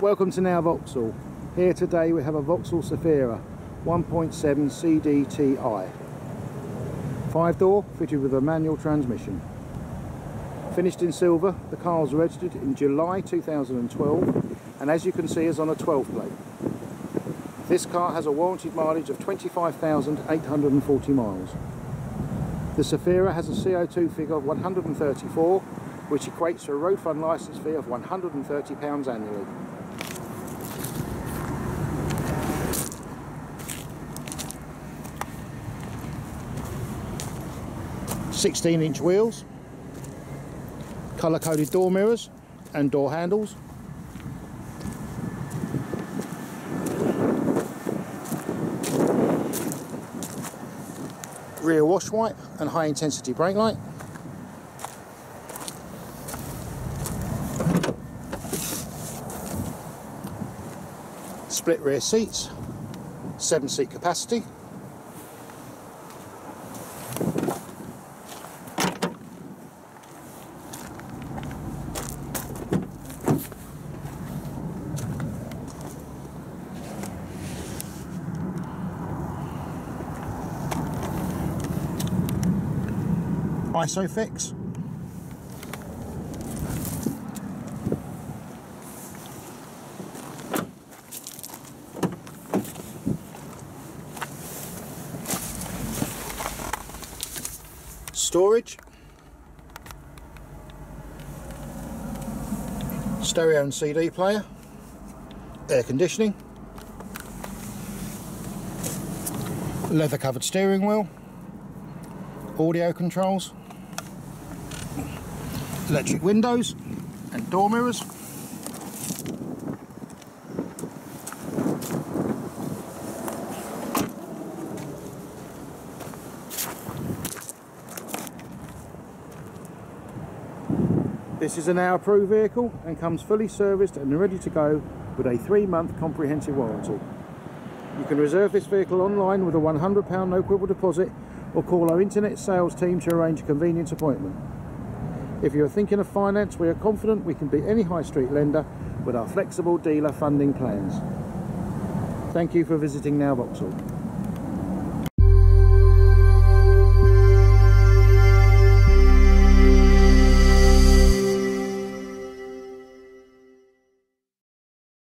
Welcome to Now Vauxhall. Here today we have a Vauxhall Zafira 1.7 CDTI. Five door, fitted with a manual transmission. Finished in silver, the car was registered in July 2012 and as you can see is on a 12 plate. This car has a warranted mileage of 25,840 miles. The Zafira has a CO2 figure of 134 which equates to a road fund licence fee of £130 annually. Sixteen inch wheels, colour coded door mirrors and door handles. Rear wash wipe and high intensity brake light. split rear seats, seven seat capacity. ISOFIX. Storage, stereo and CD player, air conditioning, leather covered steering wheel, audio controls, electric windows and door mirrors. This is an now approved vehicle and comes fully serviced and ready to go with a three month comprehensive warranty. You can reserve this vehicle online with a £100 no quibble deposit or call our internet sales team to arrange a convenience appointment. If you are thinking of finance, we are confident we can beat any high street lender with our flexible dealer funding plans. Thank you for visiting Now Vauxhall.